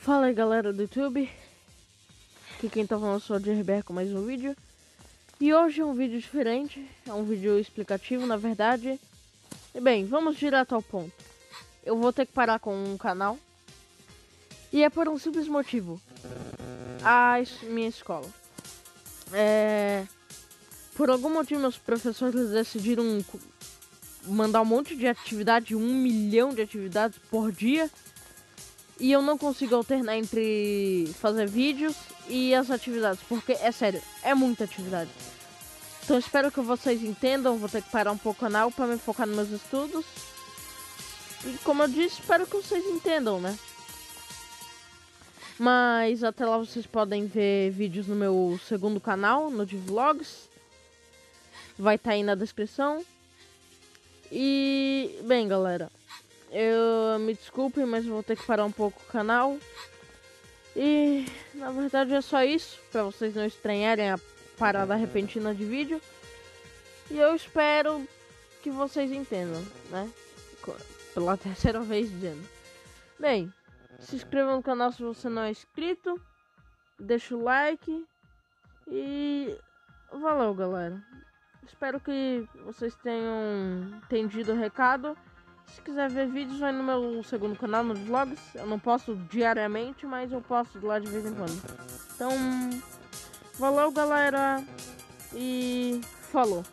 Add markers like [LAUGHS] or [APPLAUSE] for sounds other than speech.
Fala aí galera do YouTube, aqui quem tá falando é o JRBR com mais um vídeo. E hoje é um vídeo diferente, é um vídeo explicativo na verdade. E bem, vamos direto ao ponto. Eu vou ter que parar com um canal. E é por um simples motivo. A minha escola. É... Por algum motivo meus professores decidiram mandar um monte de atividade, um milhão de atividades por dia e eu não consigo alternar entre fazer vídeos e as atividades, porque é sério, é muita atividade. Então espero que vocês entendam, vou ter que parar um pouco o canal para me focar nos meus estudos. E como eu disse, espero que vocês entendam, né? Mas até lá vocês podem ver vídeos no meu segundo canal, no de vlogs. Vai estar tá aí na descrição. E, bem, galera, eu me desculpe, mas vou ter que parar um pouco o canal. E na verdade é só isso, para vocês não estranharem a parada repentina de vídeo. E eu espero que vocês entendam, né? Pela [LAUGHS] terceira vez dizendo. Bem, se inscreva no canal se você não é inscrito. Deixa o like. E valeu, galera. Espero que vocês tenham entendido o recado. Se quiser ver vídeos, vai no meu segundo canal, nos vlogs. Eu não posto diariamente, mas eu posto lá de vez em quando. Então, valeu, galera. E falou.